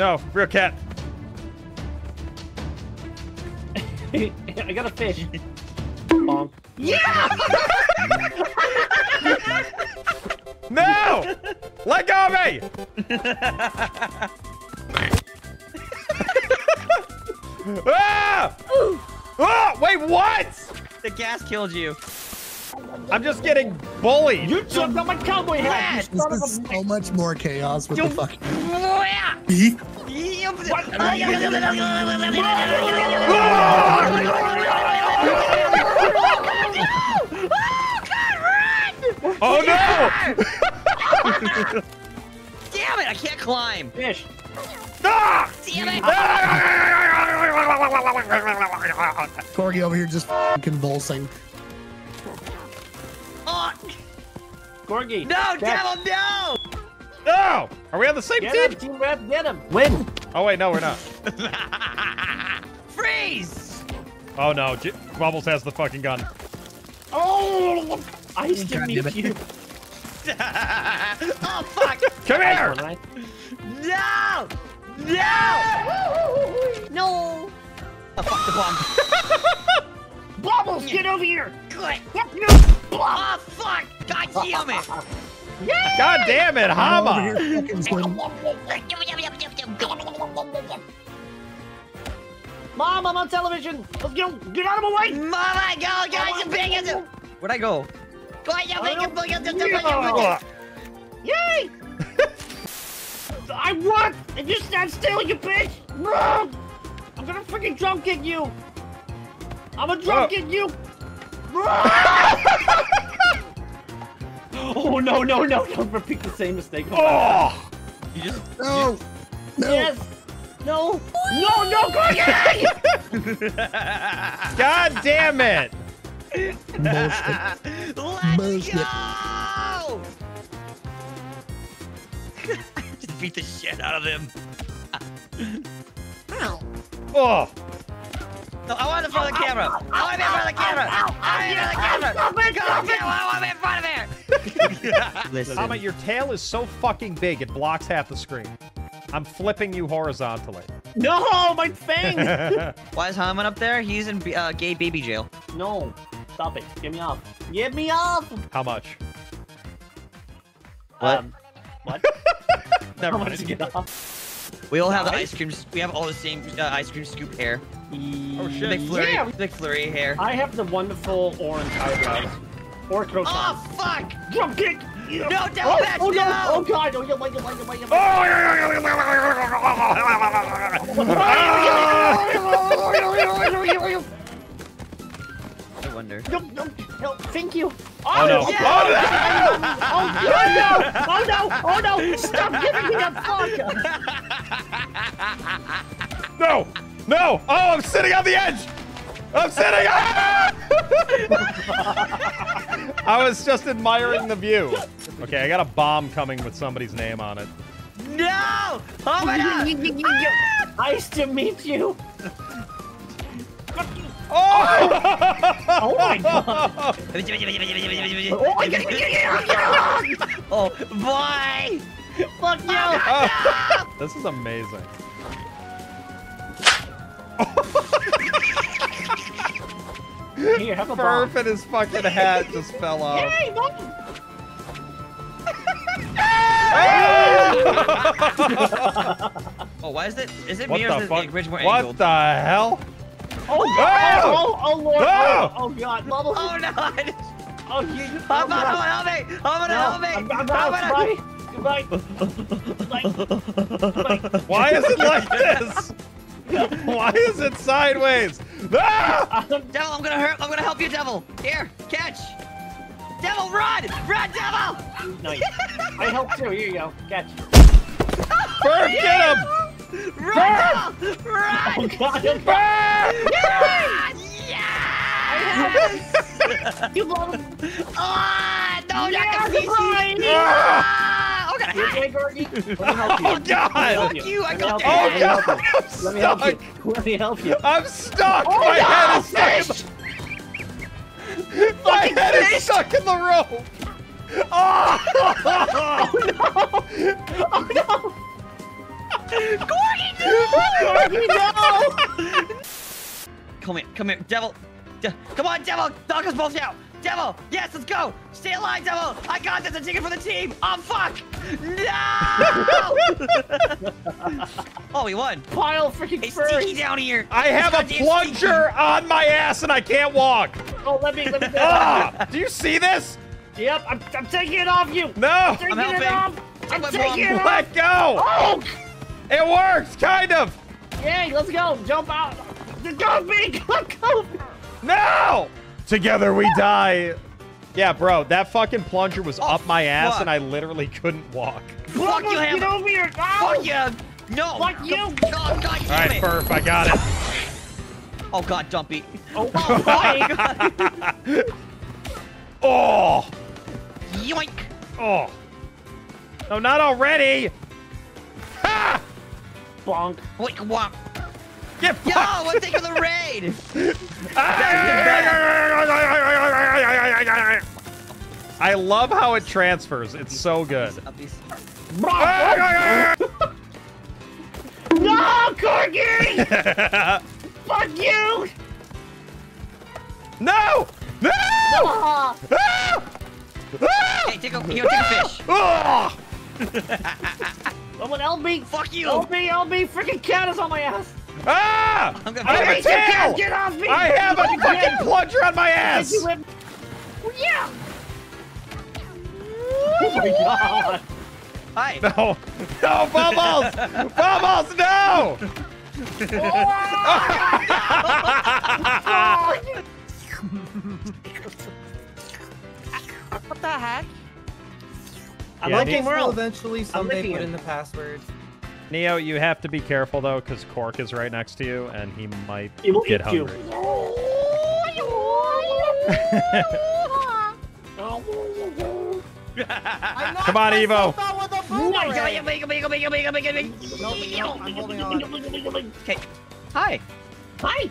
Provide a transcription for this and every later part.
No, real cat. I got a fish. Bonk. Yeah! no! Let go of me! ah! Ah! Wait, what? The gas killed you. I'm just getting bullied. You jumped on my cowboy hat. This is so much more chaos with You- the fucking beef. Oh no! Damn it! I can't climb. fish. Ah! Damn it! Corgi over here just convulsing. Oh, Corgi. no, Catch. devil, no! No! Are we on the same Get team? him, Team Red. Get him. Win. Oh wait, no, we're not. Freeze! Oh no, J Bubbles has the fucking gun. Oh, I still God meet damn you. oh fuck! Come here! Right? No! No! No! Oh fuck the bomb. Bubbles, get over here. Good. Fuck you. Oh fuck! God damn it! God damn it, Over Hama! Here fucking swim. Mom, I'm on television. Let's go. Get out of my way. Mama, go, guys, the biggest. Where'd I go? Go ahead, you I biggest, don't- biggest, Yeah. biggest. Yay! I won! And you stand still, you bitch! Run! I'm gonna freaking drum kick you! I'm gonna drum Oh. kick you! Oh no no no! Don't repeat the same mistake. Oh! You just. No! No! Yes! No! No no! Corgi! God damn it! Bullshit. Let's Bullshit. go! just beat the shit out of him. Oh! No, I want in front of the camera. I want to be in front of the camera. I want to be in front of the camera. Go, go, I want to be in front of there. Listen. Hama, your tail is so fucking big, it blocks half the screen. I'm flipping you horizontally. no! My fang! Why is Haman up there? He's in uh, gay baby jail. no! Stop it! Get me off! Get me off! How much? What? Um, what? Never How much to get off? We all have the ice cream. We have all the same uh, ice cream scoop hair. Oh, shit. Big flurry, Yeah. big flurry hair. I have the wonderful orange eyebrows. Or croton. Oh fuck! Jump kick! No, devil oh, patch, oh, no! no! Oh god! Oh, yeah, wait, wait, wait, wait, wait. I wonder. No, no, no, thank you. Oh, no. yeah. Oh, no! Oh no! Oh no! Stop giving me that fuck! No! No! Oh, I'm sitting on the edge! I'm sitting on... I was just admiring the view. Okay, I got a bomb coming with somebody's name on it. No! Oh my god! Ah! Nice to meet you. Oh! Oh my god! Oh yeah, yeah, yeah, yeah. Oh boy! Fuck you! Oh, this is amazing. Here, have a bomb. Burp and his fucking hat just fell off. Yay, bomb! Oh, why is it? Is it What me or the is it the bridge more What angled? the hell? Oh god! Oh! Oh, oh lord! Oh! Oh, oh god! Bubbles! Oh no! I just... Oh, you! Oh, oh, no, God. help me! Help me! No, Help me! I'm, I'm Help out. me! Goodbye. Goodbye. Goodbye. Why is it like this? Why is it sideways? Ah! Devil, I'm gonna hurt. I'm gonna help you, Devil. Here, catch. Devil, run! Run, Devil! Nice. I help too. Here you go. Catch. Burp, get him! Run, Devil! Run! Oh god! Burp! Run! Yeah! You love Ah, no, Yeah, not the PC! Ah, I'm gonna You hack. okay, Gorgie? Let me help you. Oh, God! Let me help Fuck you, I Let me got help the. Oh, Let me help God! I'm Let me help you. Let me help you. I'm stuck! Oh, My no, head is stuck in the... My head is stuck in the rope! Oh! no! Oh no! Corgi, no! Come here, come here, devil. De- come on, devil. Knock us both out. Devil, yes, let's go. Stay alive, devil. I got this. I'm taking for the team. Oh, fuck. No! oh, we won. Pile of freaking Hey, Stinky furries. down here. I have a Goddamn plunger on my ass and I can't walk. Oh, let me, let me. Ah! Do you see this? Yep, I'm, I'm taking it off you. No! i'm taking helping. it off. I'm my taking it off. Let go! Oh, It works, kind of! yay, let's go. Jump out. Go, me. Go, go. No! Together we die. Yeah, bro, that fucking plunger was Oh, up my oh, ass fuck. and I literally couldn't walk. Fuck you, Get over here. Fuck you. No. Fuck you. Oh, God, God damn All right, it. Furf, I got it. Oh, God, Dumpy. Oh, Oh, fuck. fuck. Oh. oh! Yoink. Oh! No, not already! Ha! Bonk. Wait, womp. Get Yo, fucked! let's take for the raid. I love how it transfers. It's so good. Uppies. No, Corgi! Fuck you! no! No! Ah. Ah! Ah! Hey, take a, here, take a fish. Someone help me! Fuck you. Help me, help me! Freaking cat is on my ass! Ah! I'm gonna I have a you can't tail! get off me! I have a fucking cat. plunger on my ass! you whip- Oh, yeah! Oh my god! Hi. No! No, Bubbles! Bubbles, no! What the heck? I'm Yeah, looking Nick- We'll world. eventually someday put it. in the password. Neo, you have to be careful though, because Cork is right next to you, and he might He will get eat you. hungry. I knocked Come on, Evo. Okay. Hi. Hi!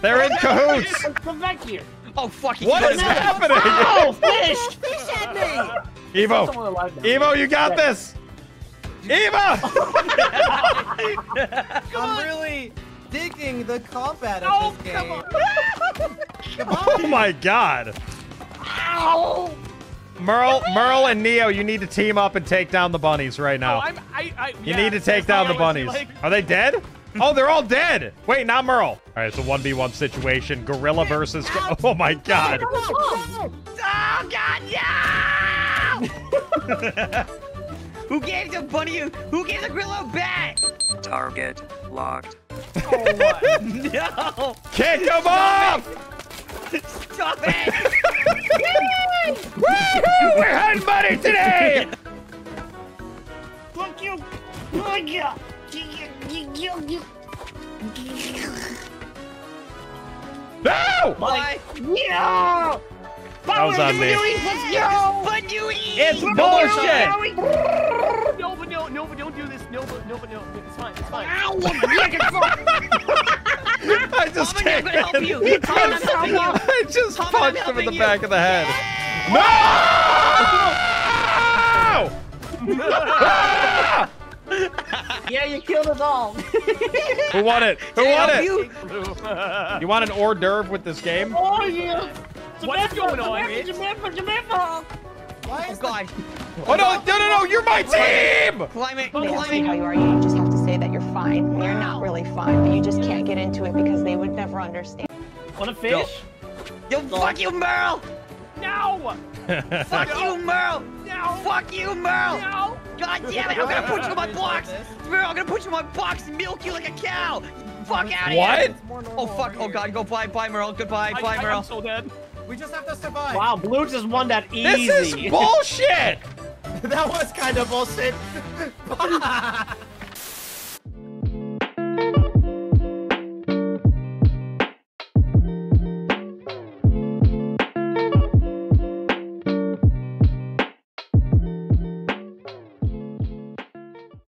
They're in cahoots! Come back here! Oh, fuck you. What keep happening? Oh, fish! Fish at me! Evo! Someone alive now. Evo, you got this! Evo! I'm really digging the combat Oh, of this come game. on! Oh my god! Ow! Merle, Merle and Neo, you need to team up and take down the bunnies right now. Oh, I'm, I, I, you yeah, need to take down the not what I bunnies. like. Are they dead? Oh, they're all dead! Wait, not Merle. All right, it's a 1v1 situation. Gorilla versus... Oh my god. Oh, God, no! Who gave the bunny, who gave the Grillo back? Target locked. Oh, no! Kick him off! Stop it! Woohoo! We're hunting money today! Fuck you! Fuck you! No! Why? Yeah! That was on me. Let's go! But you eat! It's bullshit! No, but no, no, but don't do this. No, but no, but no. It's fine. It's fine. Ow! Yuck, it's fuck. I just Tom, I'm can't. gonna help you. Tom, I'm helping you. I just Tom, punched him in the helping back of the head. No! Yeah, you killed us all. Who won it? Who won it? you? You want an hors d'oeuvre with this game? oh, yeah! What's going on, Jamaica, Mitch? Jamaica, Jamaica! Why Oh, is the God. Oh no, no, no, no! You're my team! Climate, They ask you how you are, you just have to say that you're fine. when You're not really fine, but you just can't get into it because they would never understand. Want a fish? Yo, fuck you, Merle! No! Fuck you, Merle! No! Fuck you, Merle! No! God damn it! I'm gonna put you in my box! Merle, I'm gonna put you in my box and milk you like a cow! Fuck out of here! What? Oh fuck! Oh god! Go bye, bye, Merle. Goodbye, I, bye, I, Merle. I'm so dead. We just have to survive. Wow, Blue just won that easy. This easy. is bullshit! that was kind of bullshit.